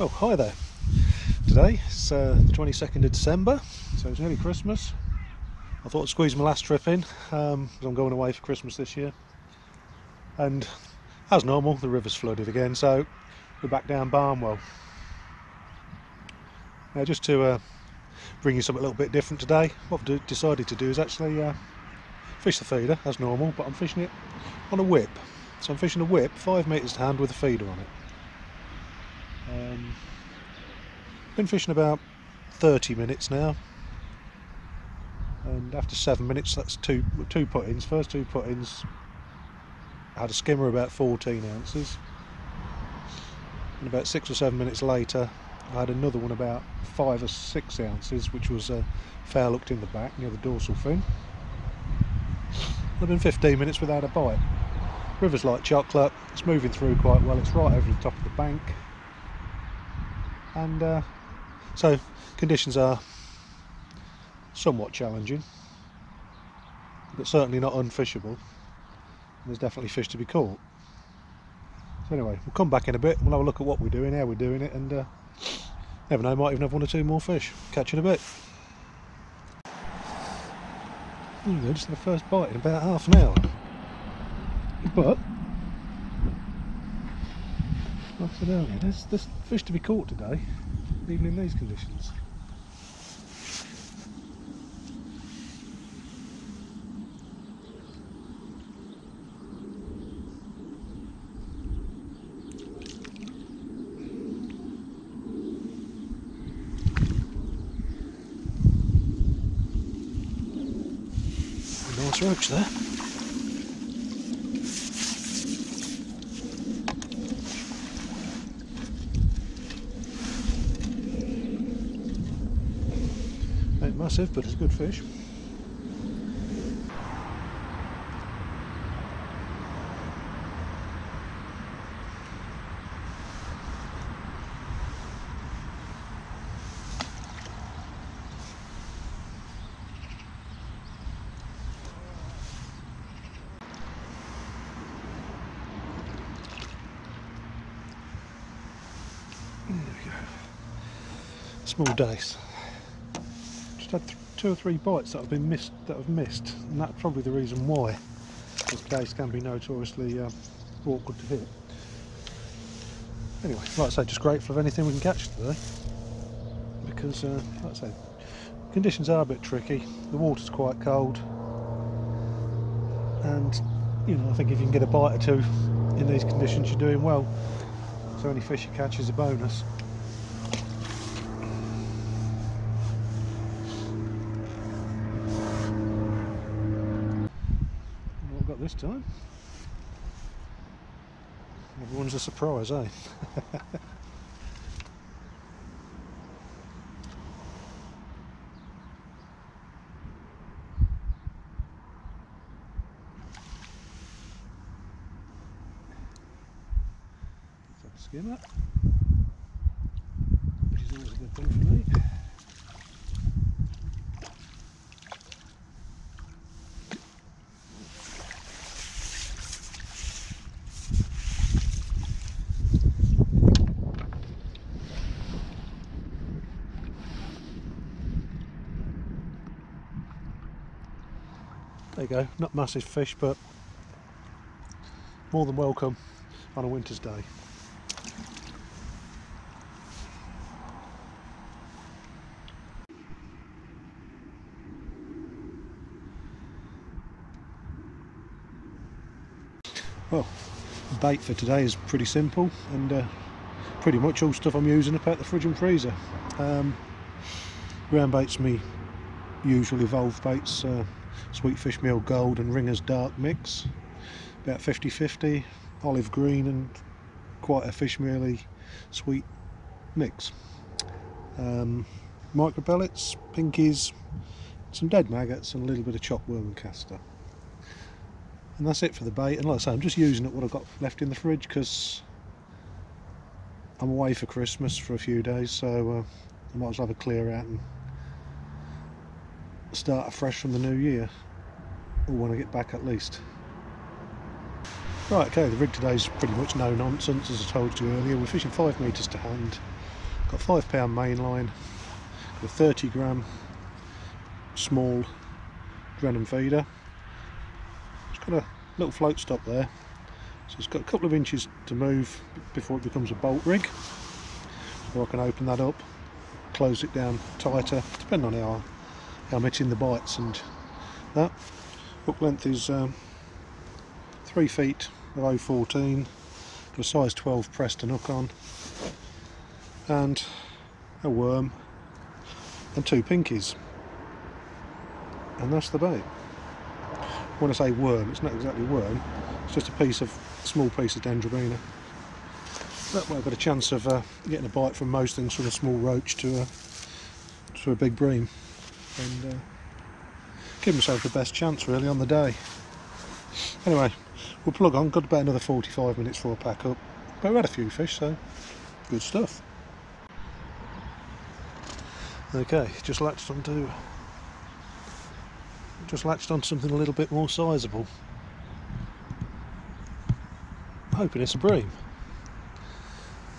Oh, hi there. Today it's uh, the 22nd of December, so it's nearly Christmas. I thought I'd squeeze my last trip in um, because I'm going away for Christmas this year. And as normal, the river's flooded again, so we're back down Barnwell. Now, just to uh, bring you something a little bit different today, what I've decided to do is actually uh, fish the feeder as normal, but I'm fishing it on a whip. So I'm fishing a whip, five metres to hand with a feeder on it. Um, been fishing about 30 minutes now. And after seven minutes that's two two put-ins first two put-ins I had a skimmer about 14 ounces. And about six or seven minutes later I had another one about five or six ounces which was a fair looked in the back near the dorsal fin. I've been 15 minutes without a bite. River's like chocolate. It's moving through quite well. It's right over the top of the bank and uh, so conditions are somewhat challenging but certainly not unfishable. There's definitely fish to be caught. So anyway we'll come back in a bit. We'll have a look at what we're doing how we're doing it and uh, never know might even have one or two more fish. Catch in a bit. Ooh, just the first bite in about half an hour. But I said earlier, there's, there's fish to be caught today, even in these conditions. Nice roach there. Massive, but it's a good fish. There we go. Small dace had two or three bites that have been missed that have missed and that's probably the reason why this case can be notoriously uh, awkward to hit. Anyway like I say just grateful of anything we can catch today. Because uh, like I say conditions are a bit tricky. The water's quite cold. And you know I think if you can get a bite or two in these conditions you're doing well. So any fish you catch is a bonus this time. Everyone's a surprise, eh? skimmer, which is always a good thing for me. There you go, not massive fish, but more than welcome on a winter's day. Well, bait for today is pretty simple and uh, pretty much all stuff I'm using about the fridge and freezer. Um, ground baits me usual evolved baits, uh, sweet fish meal gold and ringer's dark mix. About 50-50 olive green and quite a fish mealy sweet mix. Um, micro pellets pinkies some dead maggots and a little bit of chopped worm and caster. And that's it for the bait. And like I say I'm just using it what I've got left in the fridge because I'm away for Christmas for a few days so uh, I might as well have a clear out and start afresh from the new year or when I get back at least. Right, okay, the rig today is pretty much no nonsense as I told you earlier. We're fishing 5 metres to hand, got 5 pound main line, got a 30 gram small Drennan feeder. It's got a little float stop there, so it's got a couple of inches to move before it becomes a bolt rig. So I can open that up, close it down tighter, depending on how I'm hitting the bites and that. Hook length is um, 3 feet of 014, got a size 12 Preston hook on, and a worm, and two pinkies. And that's the bait. When I say worm, it's not exactly worm, it's just a piece of, small piece of Dendrobaena. That way I've got a chance of uh, getting a bite from most things from a small roach to a, to a big bream. And uh, give myself the best chance really on the day. Anyway, we'll plug on, got about another 45 minutes for a pack up. But we had a few fish, so good stuff. Okay, just latched onto just latched on something a little bit more sizable. Hoping it's a bream.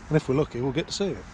And if we're lucky, we'll get to see it.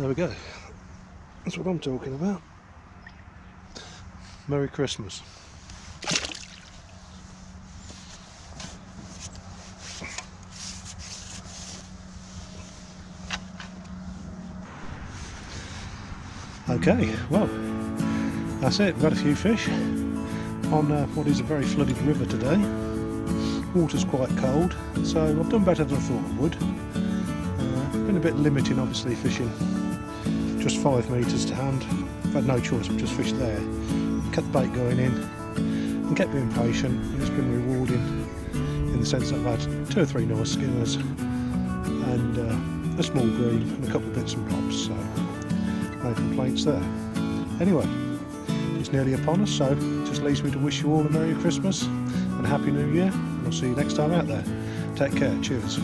There we go. That's what I'm talking about. Merry Christmas. Okay, well, that's it. We've had a few fish on uh, what is a very flooded river today. Water's quite cold, so I've done better than I thought I would. Uh, been a bit limiting, obviously, fishing just five metres to hand. I've had no choice but just fish there. Kept the bait going in and kept being patient. It's been rewarding in the sense that I've had two or three nice skimmers and uh, a small bream and a couple of bits and bobs. So no complaints there. Anyway, it's nearly upon us, so it just leaves me to wish you all a Merry Christmas and a Happy New Year, and I'll see you next time out there. Take care, cheers.